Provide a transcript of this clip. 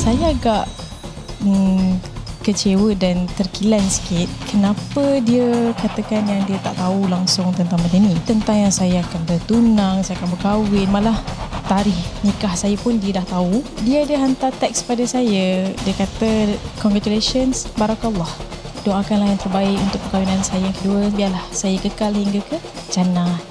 saya agak hmm, kecewa dan terkilan sikit kenapa dia katakan yang dia tak tahu langsung tentang benda ni. Tentang yang saya akan bertunang saya akan berkahwin malah tarikh nikah saya pun dia dah tahu. Dia ada hantar teks pada saya. Dia kata congratulations barakallah. Doakanlah yang terbaik untuk perkahwinan saya yang kedua. Biarlah saya kekal hingga ke jannah.